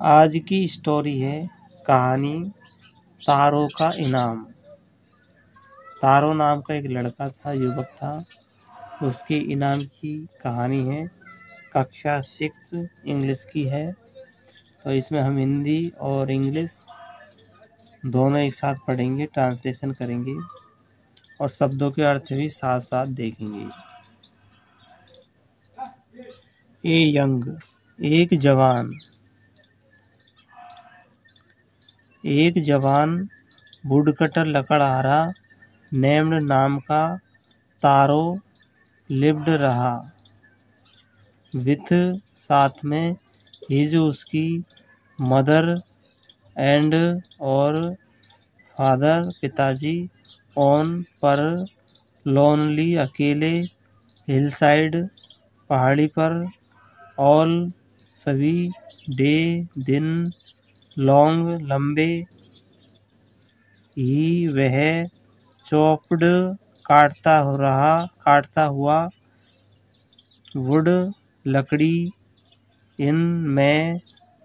आज की स्टोरी है कहानी तारों का इनाम। तारो नाम का एक लड़का था, युवक था। उसके इनाम की कहानी है, कक्षा सिक्स इंग्लिश की है। तो इसमें हम हिंदी और इंग्लिश दोनों एक साथ पढ़ेंगे ट्रांसलेशन करेंगे और शब्दों के अर्थ भी साथ साथ देखेंगे। ए यंग, एक जवान एक जवान वुडकटर लकड़हारा नेम्ड नाम का तारो लिव्ड रहा। विथ साथ में हिज उसकी मदर एंड और फादर पिताजी ऑन पर लोनली अकेले हिलसाइड पहाड़ी पर ऑल सभी डे दिन लॉन्ग लंबे, ही वह चॉप्ड काटता हो रहा, काटता हुआ, वुड लकड़ी, इन में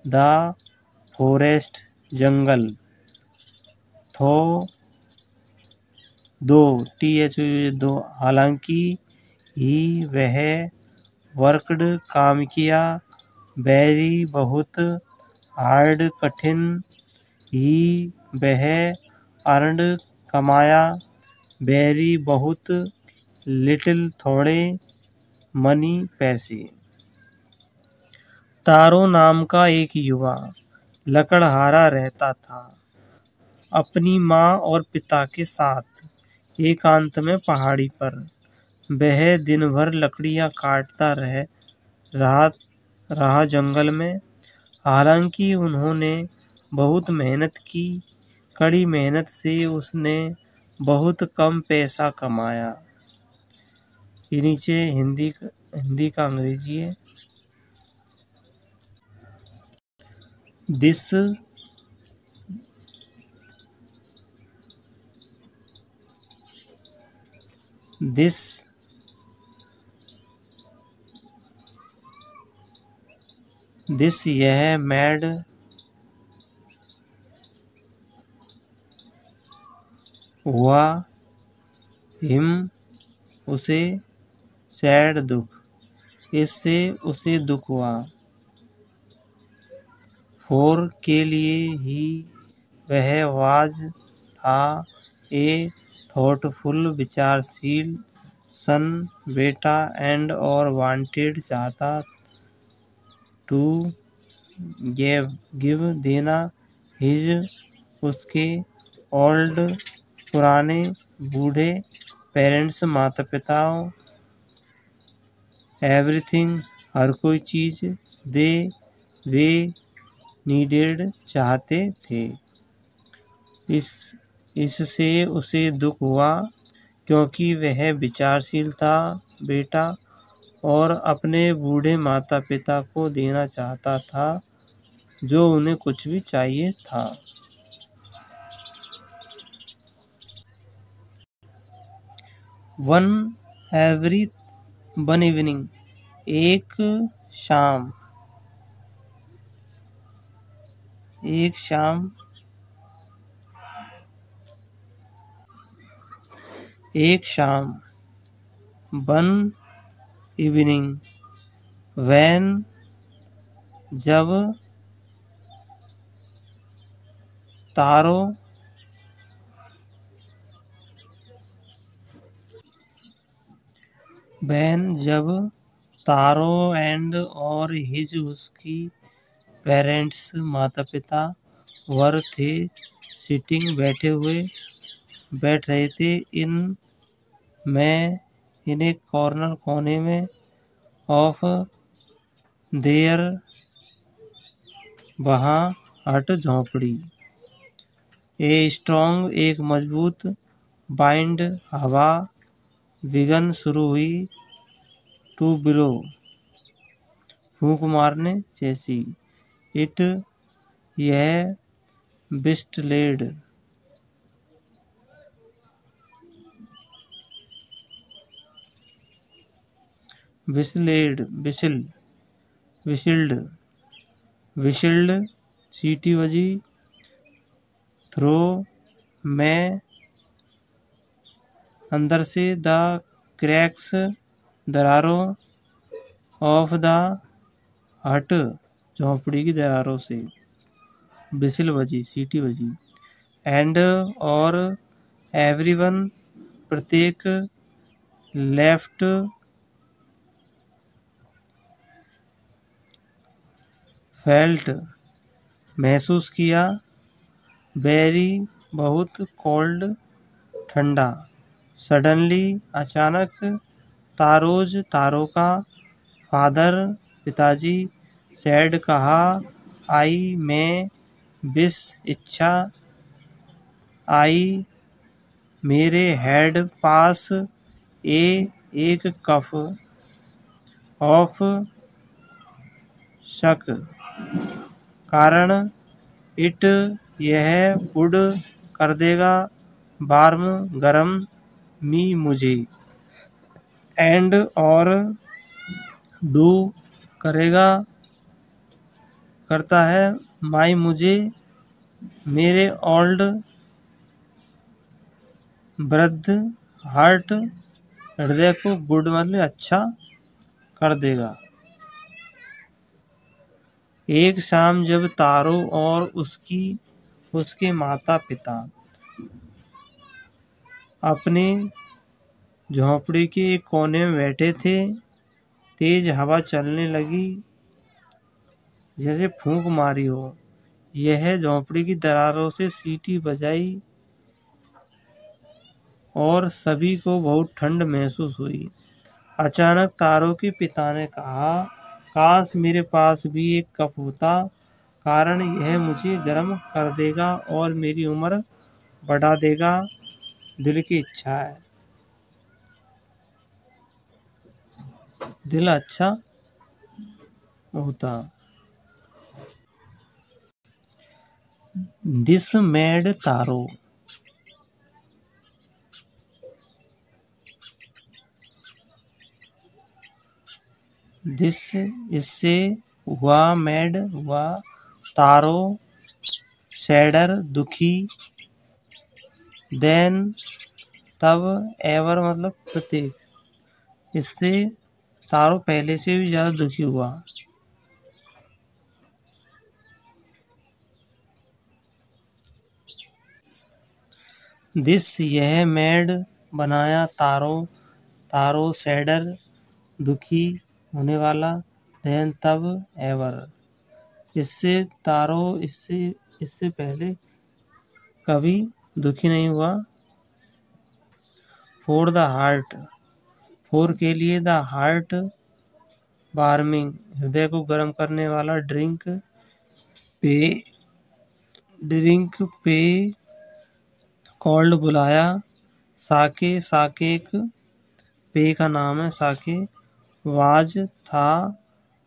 द फॉरेस्ट जंगल, थो, दो, टी एच, दो, हालाँकि ही वह वर्कड काम किया, बैरी बहुत हार्ड, कठिन, ही वह अर्नड कमाया वेरी बहुत, लिटिल, थोड़े, मनी, पैसे। तारो नाम का एक युवा लकड़हारा रहता था। अपनी माँ और पिता के साथ एकांत में पहाड़ी पर वह दिन भर लकड़ियाँ काटता रह, रहा रहा जंगल में हालाँकि उन्होंने बहुत मेहनत की, कड़ी मेहनत से उसने बहुत कम पैसा कमाया। ये नीचे हिंदी हिंदी का अंग्रेज़ी है। दिस दिस दिस यह मैड हुआ हिम उसे सैड दुख। इससे उसे दुख हुआ। फोर के लिए ही वह वाज था। ए थॉटफुल विचारशील, सन, बेटा एंड और वांटेड चाहता टू गिव गिव देना हिज उसके ओल्ड पुराने, बूढ़े पेरेंट्स माता पिताओं एवरीथिंग हर कोई चीज़ दे, वे नीडेड चाहते थे। इस, इससे उसे दुख हुआ, क्योंकि वह विचारशील था, बेटा और अपने बूढ़े माता पिता को देना चाहता था, जो उन्हें कुछ भी चाहिए था। वन एवरी वन इवनिंग एक शाम एक शाम एक शाम वन इवनिंग वैन जब, तारो वैन जब, तारो एंड और हिज उसकी पेरेंट्स माता पिता वर थे सिटिंग बैठे हुए, बैठ रहे थे, इन, में इन एक कॉर्नर कोने में ऑफ़ देयर वहाँ हट झोंपड़ी। ए स्ट्रॉन्ग एक मज़बूत बाइंड हवा विगन शुरू हुई टू बिलो फूक मारने जैसी। इट यह बिस्टलेड विस्लेड, विसिल विशिल्ड विशिल्ड सीटी बजी थ्रो, मैं, अंदर से द क्रैक्स, दरारों, ऑफ़ द हट, झोंपड़ी की दरारों से बिसिल बजी सीटी बजी एंड और एवरीवन, प्रत्येक, लेफ़्ट फेल्ट महसूस किया वेरी बहुत कोल्ड ठंडा। सडनली अचानक, तारोज तारों का फादर पिताजी सैड कहा, आई मैं विश इच्छा, आई, मेरे हेड पास, ए, एक कफ ऑफ़ शक। कारण इट यह वुड कर देगा। वार्म गरम मी मुझे। एंड और डू करेगा। करता है माई मुझे। मेरे ओल्ड वृद्ध हार्ट हृदय को गुड मतलब अच्छा कर देगा। एक शाम जब तारो और उसकी, उसके माता पिता अपने झोंपड़ी के एक कोने में बैठे थे, तेज हवा चलने लगी। जैसे फूंक मारी हो, यह झोंपड़ी की दरारों से सीटी बजाई और सभी को बहुत ठंड महसूस हुई। अचानक तारों के पिता ने कहा काश मेरे पास भी एक कप होता। कारण यह मुझे गर्म कर देगा और मेरी उम्र बढ़ा देगा। दिल की इच्छा है। दिल अच्छा होता। This made taro. दिस इससे हुआ मैड हुआ तारो सैडर दुखी। देन तब एवर मतलब प्रत्येक। इससे तारो पहले से भी ज़्यादा दुखी हुआ। दिस यह मेड बनाया तारो तारो सैडर दुखी। होने वाला देन तब एवर। इससे तारो, इससे इससे पहले कभी दुखी नहीं हुआ। फॉर द हार्ट फोर के लिए द हार्ट वार्मिंग हृदय को गर्म करने वाला ड्रिंक पे ड्रिंक पे कॉल्ड बुलाया। साके साके एक पे का नाम है, साके। वाज था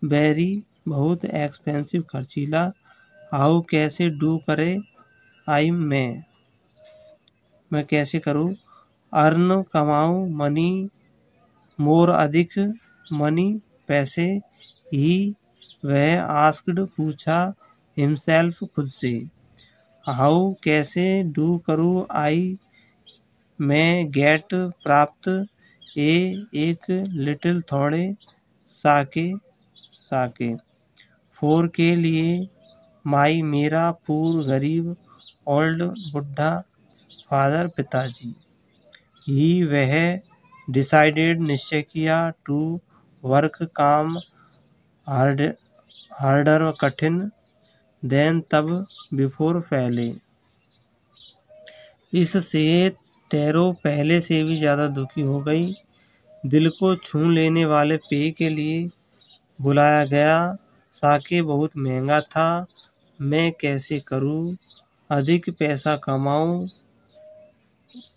वेरी बहुत एक्सपेंसिव खर्चीला हाउ कैसे डू करे? आई मैं मैं कैसे करूँ? अर्न कमाऊँ मनी मोर अधिक मनी पैसे? ही, वह आस्क्ड पूछा हिमसेल्फ खुद से हाउ कैसे डू करूँ? आई, मैं गेट प्राप्त ए एक लिटिल थोड़े साके साके। फोर के लिए माई मेरा पूर गरीब ओल्ड बुढ़ा फादर पिताजी। ही वह डिसाइडेड निश्चय किया टू वर्क काम हार्ड, हार्डर कठिन देन तब बिफोर पहले इससे तैरो पहले से भी ज़्यादा दुखी हो गई। दिल को छू लेने वाले पेय के लिए बुलाया गया। साके बहुत महँगा था। मैं कैसे करूँ? अधिक पैसा कमाऊं?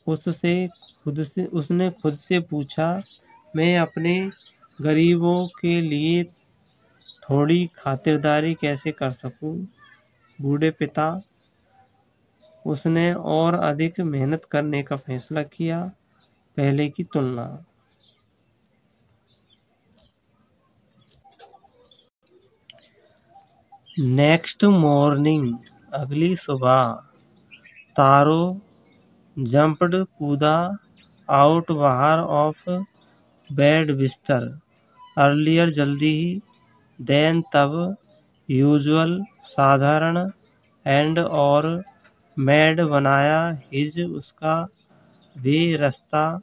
उससे खुद से, उसने खुद से पूछा, मैं अपने गरीबों के लिए थोड़ी खातिरदारी कैसे कर सकूँ? बूढ़े पिता? उसने और अधिक मेहनत करने का फैसला किया, पहले की तुलना। नेक्स्ट मॉर्निंग, अगली सुबह, तारो, जंप्ड, कूदा, आउट, बाहर, ऑफ़, बेड, बिस्तर। अर्लियर, जल्दी ही। देन, तब, यूजुअल, साधारण, एंड, और, मैड, बनाया, हिज, उसका, वे, रास्ता,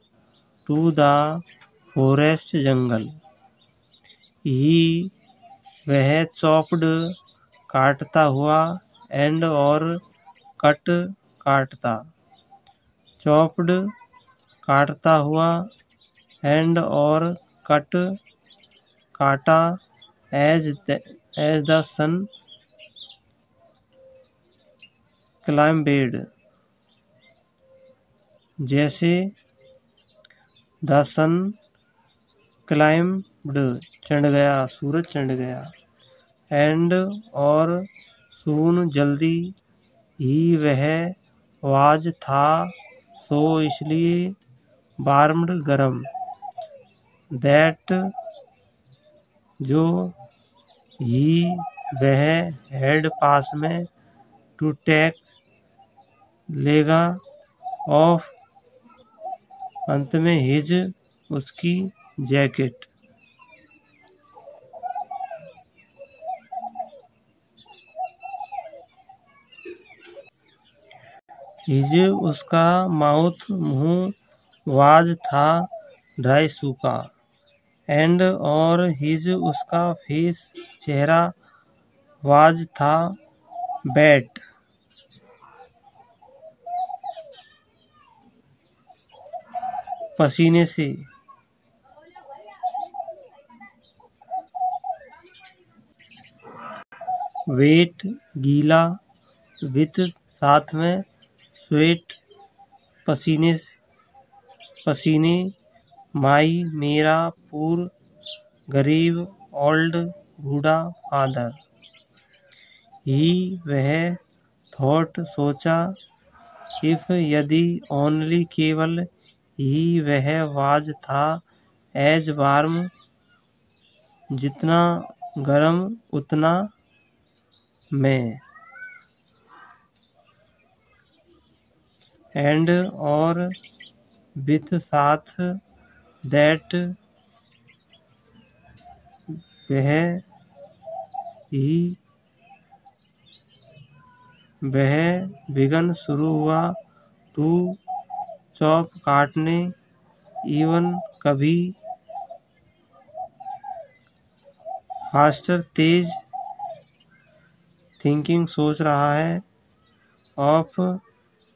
टू द फॉरेस्ट जंगल। ही, वह, चॉप्ड काटता हुआ एंड और कट काटता। चॉप्ड काटता हुआ एंड और कट। काटा as as the sun climbed जैसे द सन क्लाइम्बड चढ़ गया, सूरज चढ़ गया। एंड और सून जल्दी ही वह वाज था, सो इसलिए वार्म्ड गरम। दैट जो ही वह हेड पास में टू टैक्स लेगा ऑफ़ अंत में हिज उसकी जैकेट हिज उसका माउथ, मुँह, वाज था ड्राई सूखा एंड और हिज उसका फेस चेहरा, वाज था बैट। पसीने से। वेट गीला विथ साथ में स्वेट, पसीने पसीने, माई, मेरा, पूर, गरीब, ओल्ड, बूढ़ा फादर ही वह थॉट सोचा, इफ़ यदि ओनली केवल ही वह वाज था, एज वार्म, जितना गर्म, उतना मैं। एंड और विथ साथ दैट वह ही वह बिगन शुरू हुआ टू चॉप काटने इवन कभी फास्टर तेज थिंकिंग सोच रहा है ऑफ़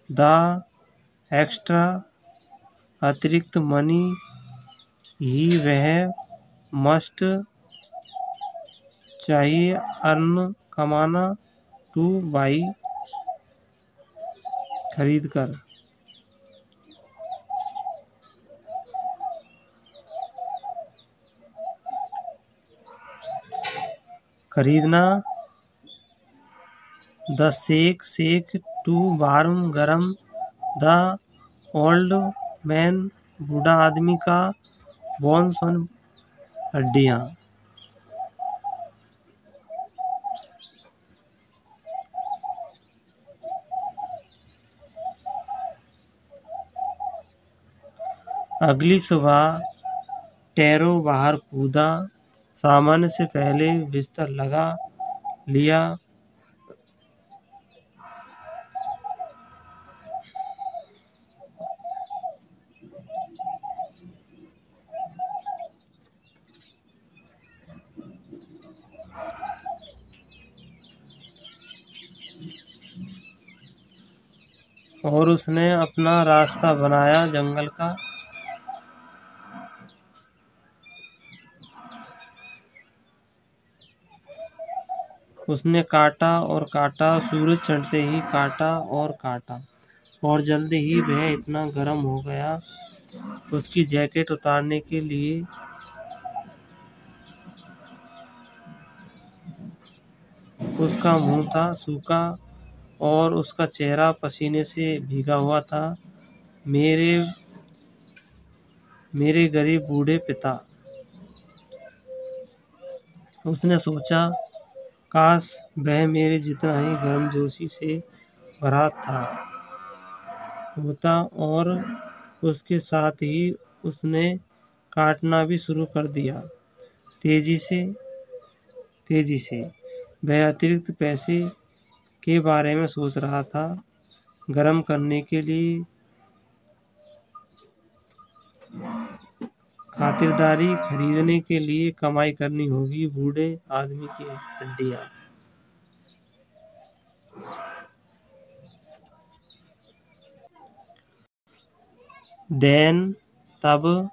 द एक्स्ट्रा अतिरिक्त मनी ही वह मस्ट चाहिए अर्न कमाना टू बाई खरीद कर खरीदना the sake sake to warm गरम द ओल्ड मैन बूढ़ा आदमी का बोन्स वन हड्डियाँ। अगली सुबह टैरो बाहर कूदा सामान्य से पहले बिस्तर लगा लिया और उसने अपना रास्ता बनाया जंगल का। उसने काटा और काटा, सूरज चढ़ते ही काटा और काटा और जल्दी ही वह इतना गर्म हो गया। उसकी जैकेट उतारने के लिए उसका मुँह था सूखा और उसका चेहरा पसीने से भीगा हुआ था। मेरे मेरे गरीब बूढ़े पिता। उसने सोचा, काश वह मेरे जितना ही गर्मजोशी से भरा था होता और उसके साथ ही उसने काटना भी शुरू कर दिया। तेज़ी से तेज़ी से। वह अतिरिक्त पैसे के बारे में सोच रहा था। गर्म करने के लिए खातिरदारी खरीदने के लिए कमाई करनी होगी बूढ़े आदमी की हड्डियाँ। देन तब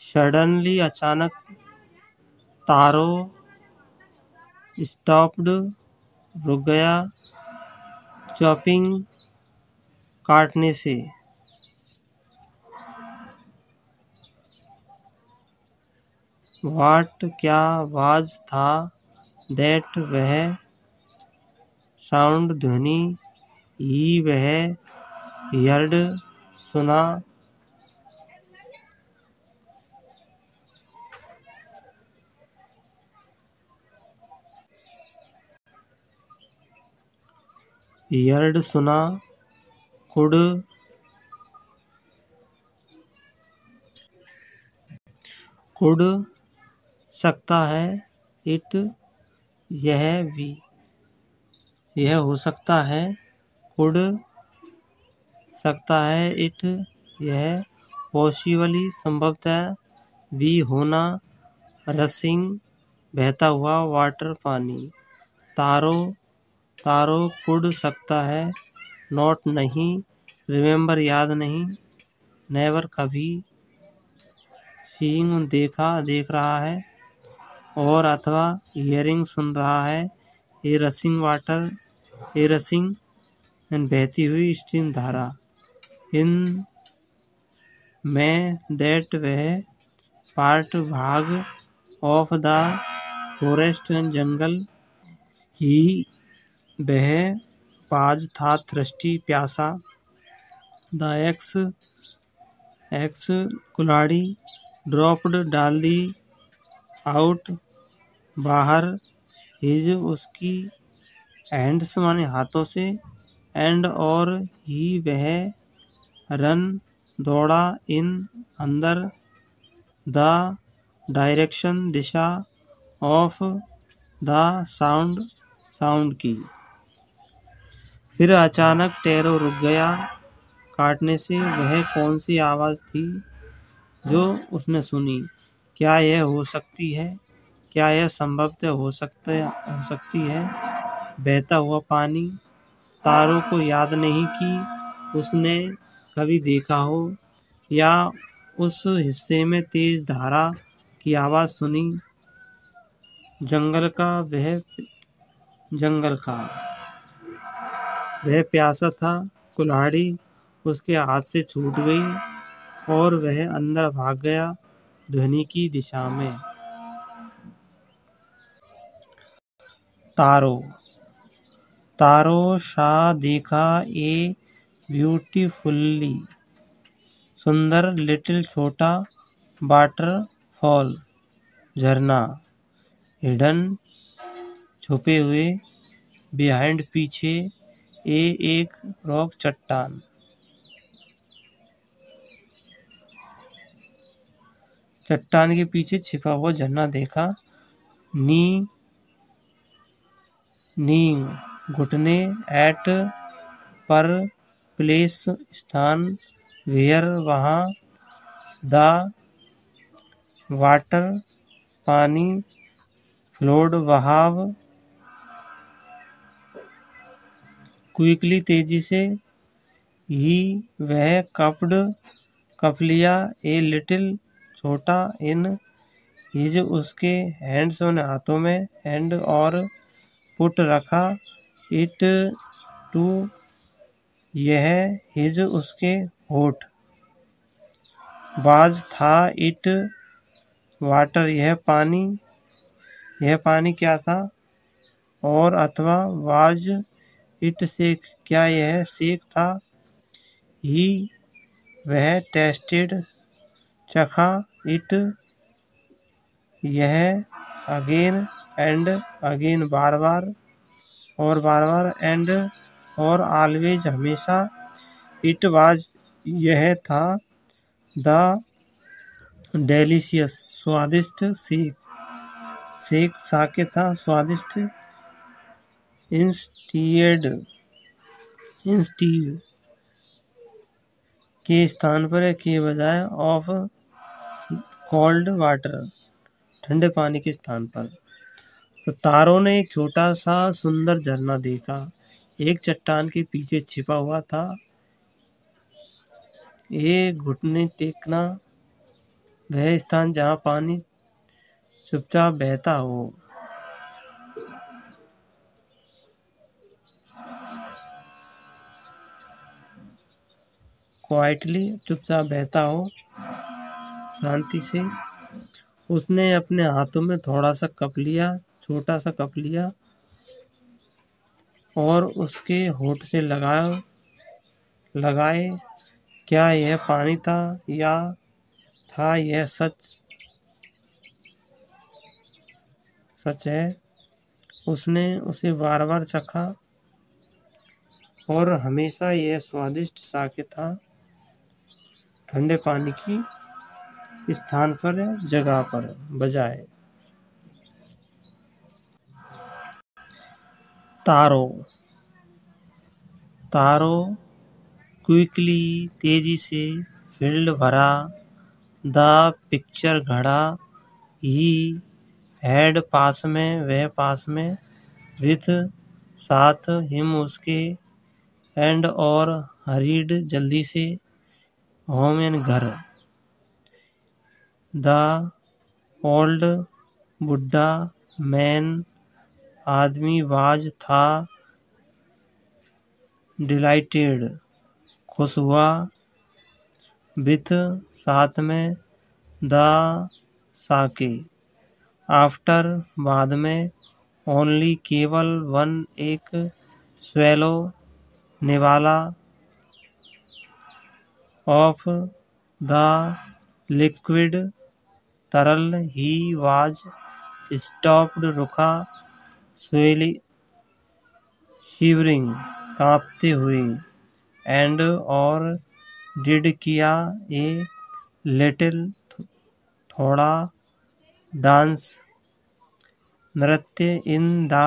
सडनली अचानक तारो स्टॉप्ड रुक गया। चॉपिंग काटने से। वाट क्या आवाज़ था दैट वह साउंड ध्वनि ही वह यर्ड सुना यर्ड सुना, कुड। कुड सकता है, इट यह भी। यह हो सकता है, कुड सकता है, इट यह पॉसिबली संभवतः भी होना, रसिंग, बहता हुआ वाटर पानी, तारो तारो कुड सकता है। नोट नहीं, रिमेंबर याद नहीं, नेवर कभी। सीइंग देखा देख रहा है, और अथवा हियरिंग सुन रहा है। ए रसिंग वाटर, ए रसिंग बहती हुई स्टीम धारा। इन में दैट वह पार्ट भाग ऑफ़ द फॉरेस्ट एंड जंगल ही वह पाज था थ्रस्टी प्यासा। द एक्स एक्स कुल्हाड़ी ड्रॉप्ड डाल दी आउट बाहर। हिज उसकी हैंड्स माने हाथों से। एंड और ही वह रन दौड़ा इन अंदर। द डायरेक्शन दिशा ऑफ़ द साउंड साउंड की। फिर अचानक टेरो रुक गया। काटने से वह कौन सी आवाज़ थी जो उसने सुनी? क्या यह हो सकती है? क्या यह संभवतः हो सकता, हो सकती है? बहता हुआ पानी, तारों को याद नहीं कि उसने कभी देखा हो, या उस हिस्से में तेज धारा की आवाज़ सुनी? जंगल का वह, जंगल का वह प्यासा था, कुल्हाड़ी उसके हाथ से छूट गई और वह अंदर भाग गया ध्वनि की दिशा में। तारो। तारो, शाह देखा ए ब्यूटीफुल्ली। सुंदर लिटिल छोटा वाटर फॉल झरना। हिडन छुपे हुए, बिहाइंड पीछे ए एक रॉक चट्टान। चट्टान के पीछे छिपा हुआ झरना देखा। नी नी घुटने एट पर प्लेस स्थान, वेयर, वहाँ, द वाटर पानी फ्लोड बहाव क्विकली तेज़ी से ही वह कपड कपलिया ए लिटिल छोटा इन, हिज उसके हैंड्स उन हाथों में, हैंड और पुट रखा, इट टू यह हिज उसके होठ। बाज था इट वाटर, यह पानी यह पानी क्या था? और अथवा वाज इट सेक क्या यह सेक था? ही, वह टेस्टेड, चखा, इट, यह अगेन एंड अगेन बार बार और बार बार एंड और ऑलवेज हमेशा। इट वाज, यह था द डेलीशियस, स्वादिष्ट सेक सेक साके था, स्वादिष्ट इंस्टीड इंस्टीड के स्थान पर के बजाय ऑफ़ कोल्ड वाटर, ठंडे पानी के स्थान पर। तो तारों ने एक छोटा सा सुंदर झरना देखा। एक चट्टान के पीछे छिपा हुआ था। ये घुटने टेकना वह स्थान जहाँ पानी चुपचाप बहता हो। क्वाइटली चुपचाप बहता हो, शांति से, उसने अपने हाथों में थोड़ा सा कप लिया छोटा सा कप लिया और उसके होठ से लगाया लगाए, क्या यह पानी था या था यह सच? सच है। उसने उसे बार बार चखा और हमेशा यह स्वादिष्ट साके था। ठंडे पानी की स्थान पर जगह पर बजाय तारो। तारो क्विकली तेज़ी से फ़ील्ड भरा, द पिक्चर घड़ा, ही हेड पास में, वह पास में विथ साथ हिम उसके, एंड और हरीड जल्दी से होम एन घर। द ओल्ड बुढ़ा मैन आदमी वाज था डिलाइटेड, खुश हुआ। विथ साथ में द साके। आफ्टर बाद में ओनली केवल वन एक स्वेलो निवाला ऑफ़ द लिक्विड तरल ही वाज स्टॉप्ड रुका स्वेली शिवरिंग कांपते हुए एंड और डिड किया ए लिटिल थोड़ा डांस नृत्य इन द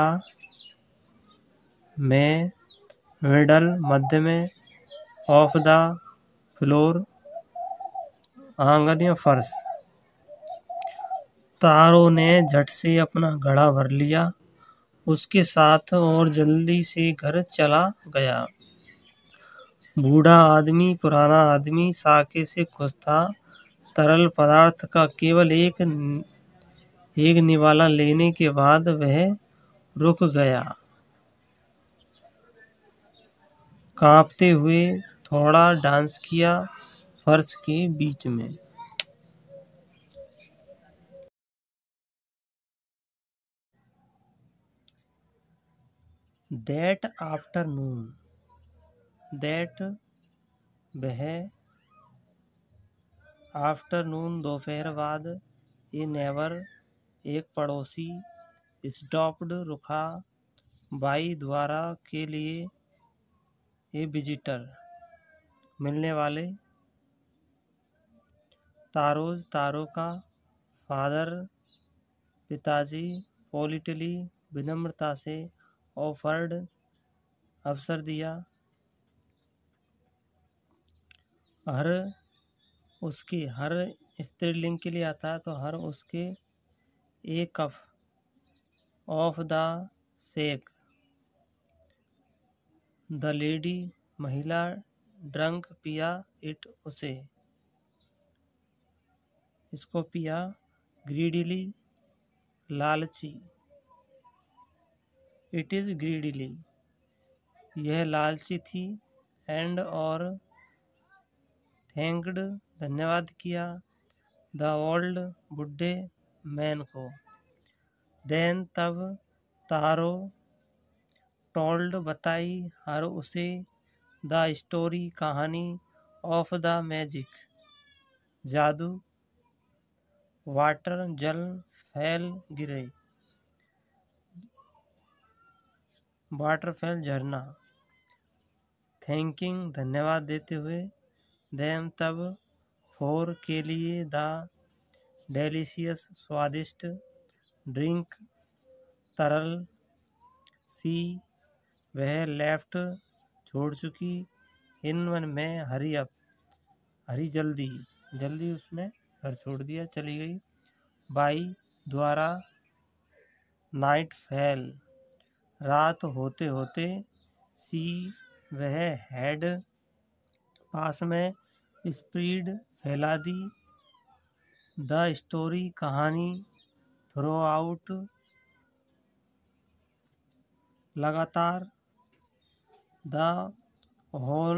में मिडल मध्य में ऑफ़ द फ्लोर आँगन या फर्श। तारों ने झट से अपना घड़ा भर लिया। उसके साथ और जल्दी से घर चला गया। बूढ़ा आदमी, पुराना आदमी साके से खुश था। तरल पदार्थ का केवल एक एक निवाला लेने के बाद वह रुक गया। कांपते हुए थोड़ा डांस किया फर्श के बीच में। दैट आफ्टरनून दैट वह आफ्टरनून दोपहर बाद ये नेवर एक पड़ोसी स्टॉप्ड रुखा बाई द्वारा के लिए ए विजिटर मिलने वाले तारोज तारों का फादर, पिताजी, पोलिटली विनम्रता से ऑफर्ड अवसर दिया। हर उसकी, हर स्त्रीलिंग के लिए आता है तो हर उसके एक cup of the sake the lady महिला ड्रंक पिया, इट उसे। इसको पिया ग्रीडिली, लालची। It is greedily. यह लालची थी एंड और थैंक्ड। धन्यवाद किया द ओल्ड बुढ़े मैन को। देन तब तारो टोल्ड बताई, हर उसे द स्टोरी कहानी ऑफ़ द मैजिक। जादू। वाटर जल फैल गिरे। वाटरफेल झरना। थैंकिंग धन्यवाद देते हुए देम तब फोर के लिए द डेलीशियस स्वादिष्ट ड्रिंक तरल। सी, वह लेफ़्ट छोड़ चुकी। इन वन में हरी अप, हरी जल्दी जल्दी उसने घर छोड़ दिया, चली गई। बाई द्वारा नाइट फेल। रात होते होते सी वह हेड पास में स्पीड फैला दी। द स्टोरी कहानी थ्रो आउट। लगातार द होल,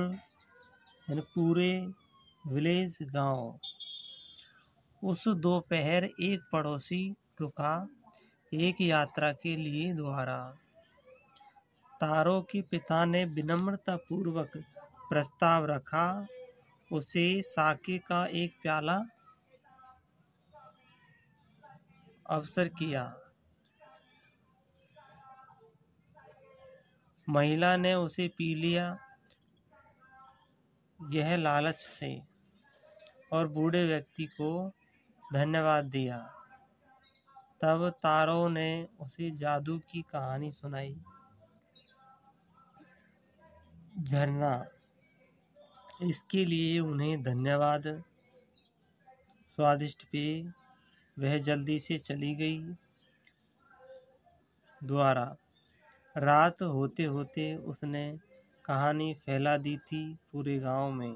यानी पूरे विलेज गाँव। उस दोपहर एक पड़ोसी रुका एक यात्रा के लिए द्वारा तारों के पिता ने विनम्रता पूर्वक प्रस्ताव रखा, उसे साके का एक प्याला अवसर किया। महिला ने उसे पी लिया। यह लालच से और बूढ़े व्यक्ति को धन्यवाद दिया। तब तारों ने उसे जादू की कहानी सुनाई। झरना, इसके लिए उन्हें धन्यवाद। स्वादिष्ट पे वह जल्दी से चली गई। द्वारा रात होते होते उसने कहानी फैला दी थी पूरे गाँव में।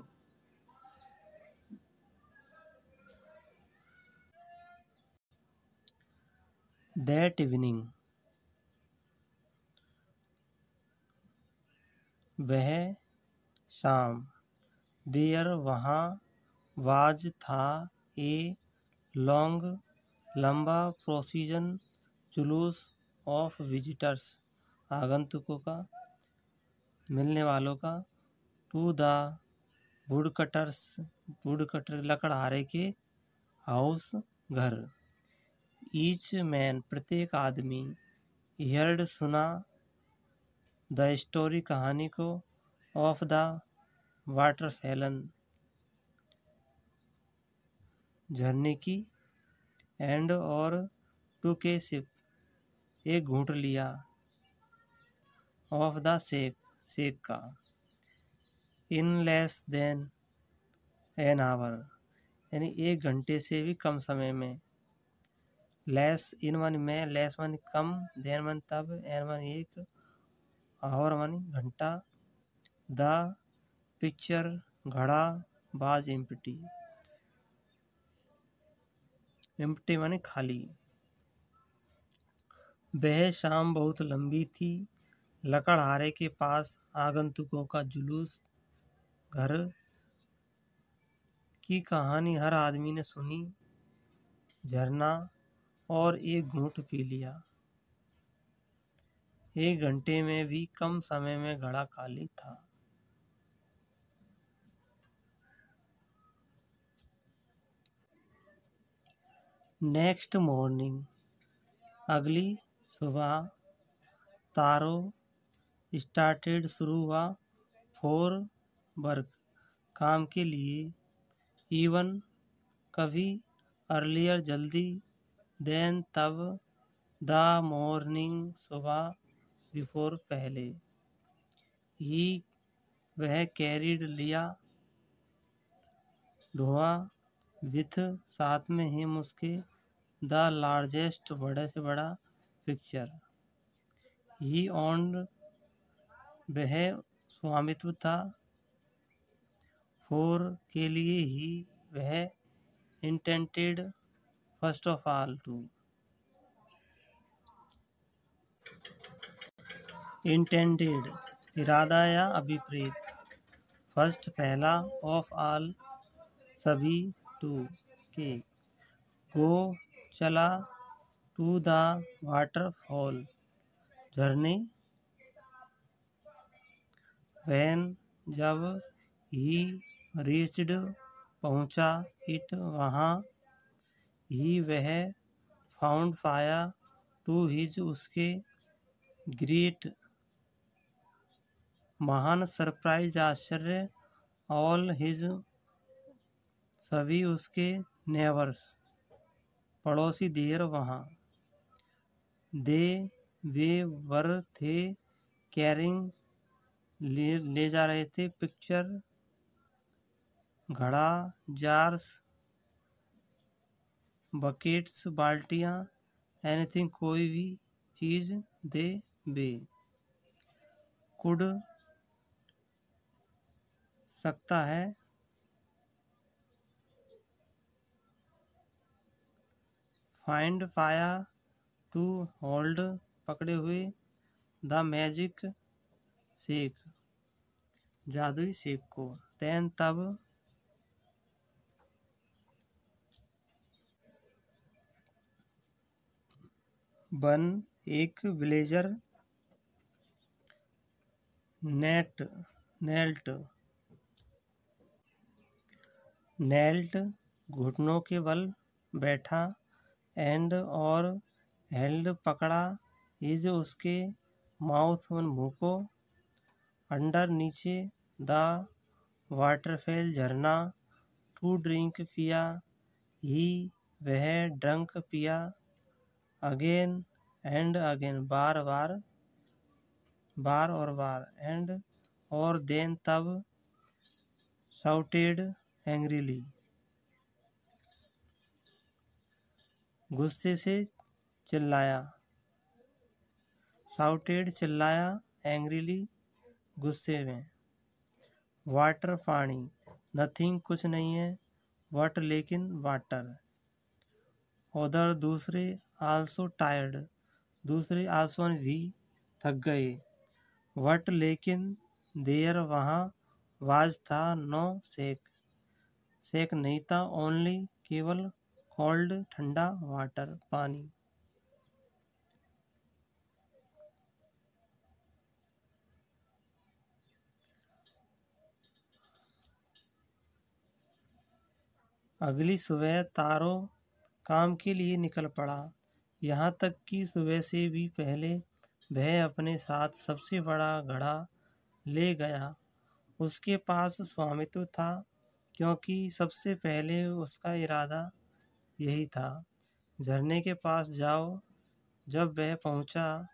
दैट इवनिंग वह शाम देयर वहाँ वाज था ए लॉन्ग, लंबा प्रोसीजन जुलूस ऑफ़ विजिटर्स आगंतुकों का, मिलने वालों का, to the wood cutters wood cutter लकड़हारे के हाउस घर। ईच मैन, प्रत्येक आदमी, हियर्ड सुना द स्टोरी कहानी को ऑफ़ द वाटर फैलन झरने की एंड और टू के सिप एक घूंट लिया। ऑफ़ द सेक सेक का in less than an hour यानी एक घंटे से भी कम समय में। लेस इन वन में लेस वन कम देन वन तब एन वन एक आवर वन घंटा। द पिक्चर घड़ा, बाज एम्पटी एम्पटी माने खाली। वह शाम बहुत लंबी थी। लकड़हारे के पास आगंतुकों का जुलूस, घर की कहानी हर आदमी ने सुनी, झरना और एक घूंट पी लिया। एक घंटे में भी कम समय में घड़ा खाली था। नेक्स्ट मॉर्निंग, अगली सुबह तारों स्टार्टेड शुरू हुआ फोर वर्क काम के लिए इवन कभी अर्लियर जल्दी, देन तब द मॉर्निंग सुबह बिफोर पहले। ही वह कैरिड लिया ढोआ विथ साथ में हिम उसके द लार्जेस्ट, बड़े से बड़ा पिक्चर। ही ऑन्ड वह स्वामित्व था। फोर के लिए ही वह intended first of all to intended इरादा या अभिप्रेत फ़र्स्ट पहला ऑफ़ ऑल सभी टू के। गो चला टू द वाटरफॉल झरने वैन जब ही रीच्ड पहुँचा इट वहाँ ही वह फाउंड फायर टू हिज उसके ग्रेट महान सरप्राइज़ आश्चर्य ऑल हिज सभी उसके नेवर्स पड़ोसी देर वहाँ। दे, वे वर थे कैरिंग ले, जा रहे थे। पिक्चर घड़ा जार्स बकेट्स बाल्टियाँ एनीथिंग कोई भी चीज़ दे बे। कुड सकता है। फाइंड पाया टू होल्ड पकड़े हुए द मैजिक शेक जादुई शेक को तैन तब बन एक ब्लेजर नेट, नेल्ट। नेल्ट घुटनों के बल बैठा, एंड और हेल्ड पकड़ा इज़ उसके माउथ मुँह को अंडर नीचे द वाटरफेल झरना टू ड्रिंक पिया, ही वह ड्रंक पिया, अगेन एंड अगेन, बार बार बार और बार, एंड और देन तब, साउटेड, एंग्रीली। गुस्से से चिल्लाया। साउटेड, चिल्लाया, एंग्रीली, गुस्से में। वाटर पानी। नथिंग कुछ नहीं है, वट लेकिन वाटर। उधर दूसरे आल्सो टायर्ड, दूसरे आल्सो आसवन भी थक गए। वट लेकिन देर वहाँ वाज था नो सेक। सेक नहीं था ओनली केवल कोल्ड ठंडा वाटर पानी। अगली सुबह तारो काम के लिए निकल पड़ा। यहाँ तक कि सुबह से भी पहले वह अपने साथ सबसे बड़ा घड़ा ले गया। उसके पास स्वामित्व था, क्योंकि सबसे पहले उसका इरादा यही था, झरने के पास जाओ। जब वह पहुँचा,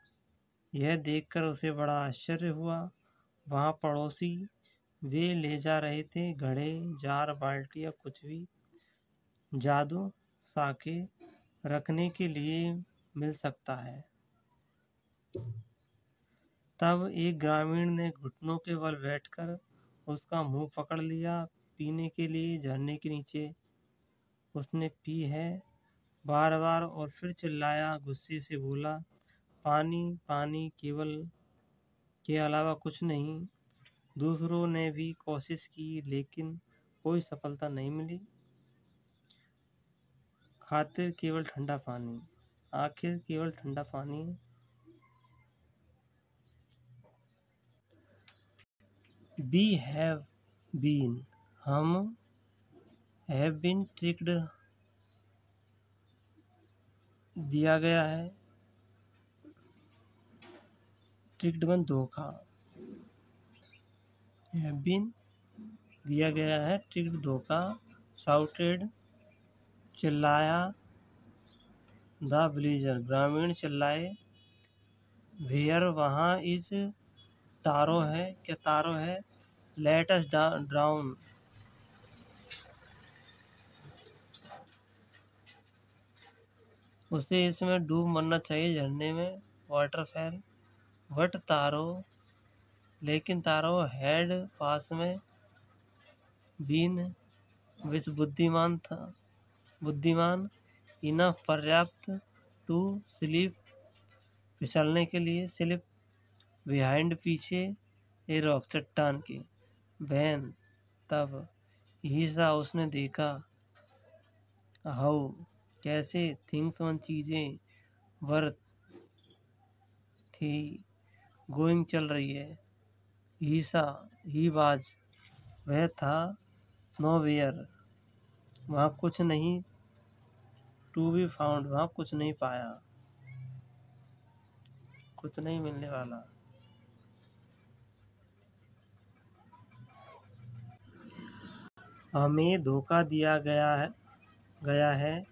यह देखकर उसे बड़ा आश्चर्य हुआ। वहाँ पड़ोसी वे ले जा रहे थे, घड़े, जार बाल्टी या कुछ भी जादू साके रखने के लिए मिल सकता है। तब एक ग्रामीण ने घुटनों के बल बैठकर उसका मुँह पकड़ लिया। पीने के लिए झरने के नीचे उसने पी है। बार बार और फिर चिल्लाया, गुस्से से बोला, पानी पानी केवल के अलावा कुछ नहीं। दूसरों ने भी कोशिश की, लेकिन कोई सफलता नहीं मिली। खातिर केवल ठंडा पानी। आखिर केवल ठंडा पानी। बी हैव बीन हम हैव बीन ट्रिक्ड दिया गया है। ट्रिक्ड बन धोखा। हैव बीन दिया गया है। ट्रिक्ड धोखा। साउटेड चिल्लाया, द ब्लीजर, ग्रामीण चिल्लाए, वेयर वहाँ इस तारो है, क्या तारो है? लेटस ड्राउन उसे इसमें डूब मरना चाहिए झरने में वाटरफैल वट तारो, लेकिन तारो हेड पास में, बीन विश्व बुद्धिमान था। बुद्धिमान, इनफ पर्याप्त टू स्लिप फिसलने के लिए स्लिप बिहाइंड पीछे ए रॉक चट्टान के। बहन, तब, ईसा उसने देखा हाउ कैसे थिंग्स वन चीज़ें वर्थ थी गोइंग चल रही है। ईसा, ही वाज, वह था, नो वेयर। वहाँ कुछ नहीं टू बी फाउंड वहाँ कुछ नहीं पाया। कुछ नहीं मिलने वाला। हमें धोखा दिया गया है गया है,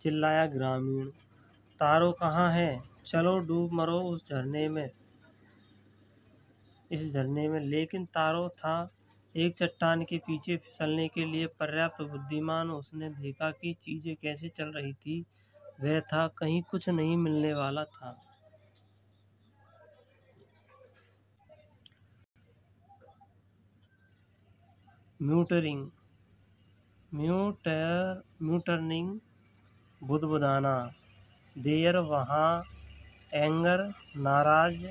चिल्लाया ग्रामीण। तारो कहाँ है? चलो डूब मरो उस झरने में। इस झरने में, लेकिन तारो था एक चट्टान के पीछे फिसलने के लिए पर्याप्त बुद्धिमान उसने देखा कि चीज़ें कैसे चल रही थी। वह था, कहीं कुछ नहीं मिलने वाला था। म्यूटरिंग, म्यूटर म्यूटरनिंग बुदबुदाना, देयर वहाँ एंगर, नाराज़,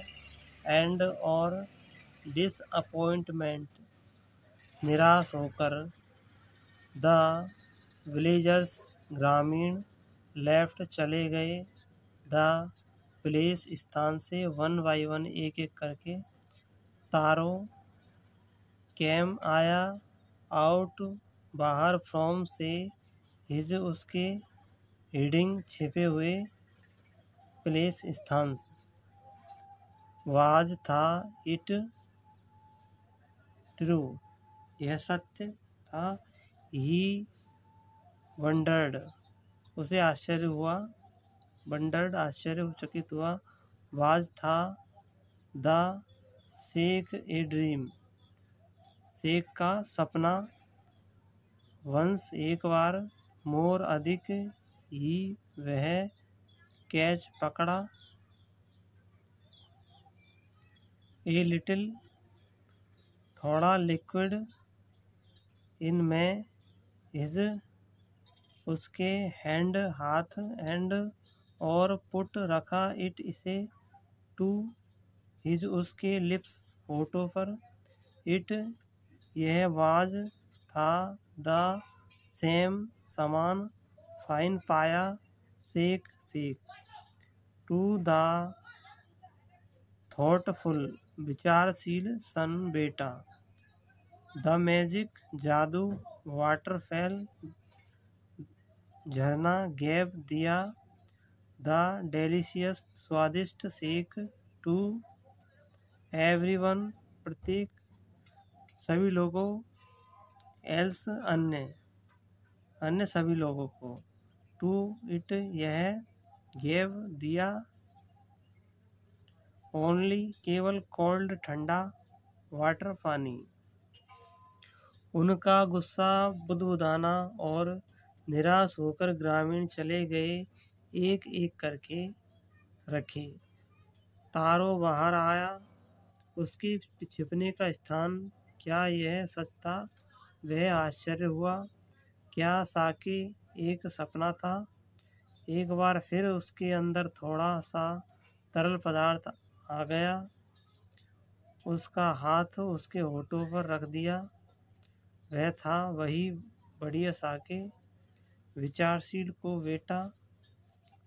एंड और डिसअपॉइंटमेंट निराश होकर द विलेजर्स ग्रामीण लेफ़्ट चले गए। द प्लेस स्थान से वन बाई वन एक एक करके तारों कैम आया। आउट बाहर फ्रॉम से हिज उसके हिडिंग छिपे हुए प्लेस स्थान। वाज था इट ट्रू। यह सत्य था। ही वंडर्ड उसे आश्चर्य हुआ। वंडर्ड आश्चर्यचकित हुआ। वाज था। The sake a dream. Sake का सपना। वंश एक बार मोर अधिक ही वह कैच पकड़ा। ए लिटिल थोड़ा लिक्विड इन में हिज उसके हैंड हाथ एंड और पुट रखा इट इसे टू हिज उसके लिप्स होठों पर। इट यह वाज था, द सेम समान फाइन पाया sake sake to the thoughtful विचारशील सन बेटा। द मैजिक, जादू, वाटरफेल, झरना गैप दिया, द डेलिशियस, स्वादिष्ट सेक टू, एवरीवन प्रत्येक सभी लोगों, एल्स, अन्य अन्य सभी लोगों को। टू, इट, यह गेव दिया, ओनली, केवल कोल्ड, ठंडा, वाटर, पानी। उनका गुस्सा, बुदबुदाना और निराश होकर ग्रामीण चले गए एक एक करके रखे। तारो बाहर आया। उसके छिपने का स्थान, क्या यह सच था? वह आश्चर्य हुआ। क्या साकी एक सपना था? एक बार फिर उसके अंदर थोड़ा सा तरल पदार्थ आ गया। उसका हाथ उसके होठों पर रख दिया। वह था वही बढ़िया साके विचारशील को बेटा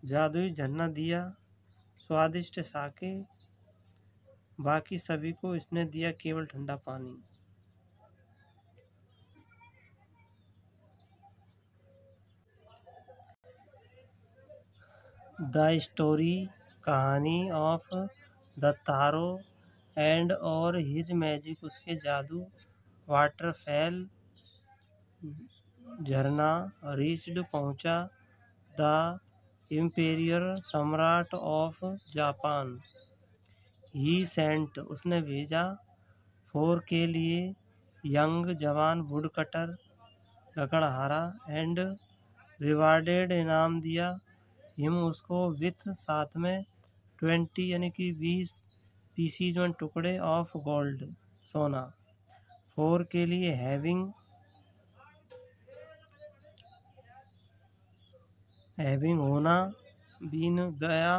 जादुई झरना दिया, स्वादिष्ट साके बाकी सभी को इसने दिया केवल ठंडा पानी। द स्टोरी, कहानी ऑफ़ द तारो एंड और हिज मैजिक, उसके जादू वाटरफेल झरना रीच्ड पहुँचा द इम्पेरियर सम्राट ऑफ़ जापान। ही सेंट उसने भेजा फोर के लिए यंग जवान वुड कटर लकड़हारा एंड रिवार्डेड इनाम दिया। हिम उसको विथ साथ में ट्वेंटी यानी कि बीस पीसीज वन टुकड़े ऑफ़ गोल्ड, सोना। फोर के लिए हैविंग हैविंग होना, बीन गया,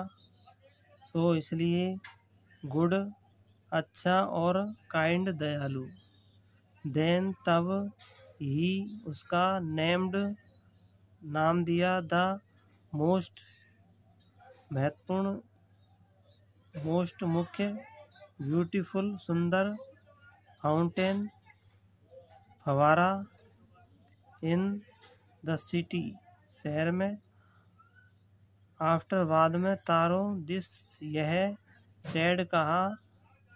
सो इसलिए गुड अच्छा और काइंड दयालु। देन तब ही उसका नेम्ड नाम दिया द मोस्ट महत्वपूर्ण, मोस्ट मुख्य, ब्यूटीफुल, सुंदर, फाउंटेन फवारा इन द सिटी शहर में। आफ्टर बाद में तारो दिस यह सैड कहा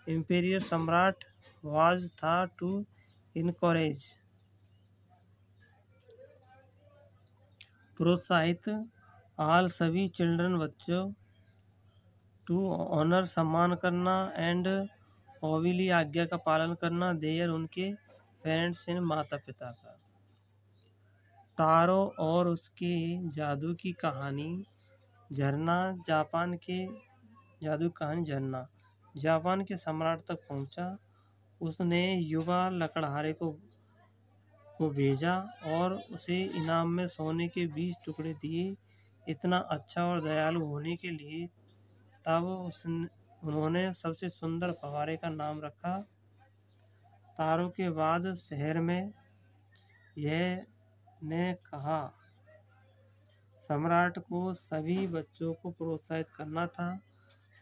इम्पेरियर सम्राट वाज था टू इनकोरेज। प्रोत्साहित, आल सभी चिल्ड्रन बच्चों, टू ऑनर सम्मान करना एंड ओविली आज्ञा का पालन करना, देयर उनके पेरेंट्स इन माता पिता का। तारो और उसके जादू की कहानी, झरना, जापान के जादू कहानी, झरना। जापान के सम्राट तक पहुँचा। उसने युवा लकड़हारे को को भेजा और उसे इनाम में सोने के बीस टुकड़े दिए। इतना अच्छा और दयालु होने के लिए तब उस उन्होंने सबसे सुंदर फवारे का नाम रखा। तारों के बाद शहर में यह ने कहा, सम्राट को सभी बच्चों को प्रोत्साहित करना था,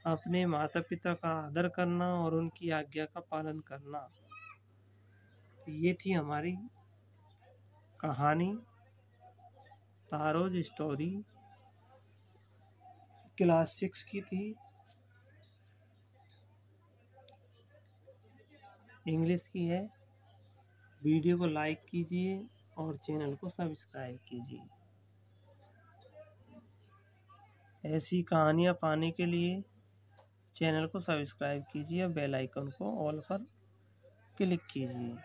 अपने माता पिता का आदर करना और उनकी आज्ञा का पालन करना। तो ये थी हमारी कहानी तारोज स्टोरी क्लास सिक्स की थी। इंग्लिश की है। वीडियो को लाइक कीजिए और चैनल को सब्सक्राइब कीजिए। ऐसी कहानियाँ पाने के लिए चैनल को सब्सक्राइब कीजिए और बेल आइकन को ऑल पर क्लिक कीजिए।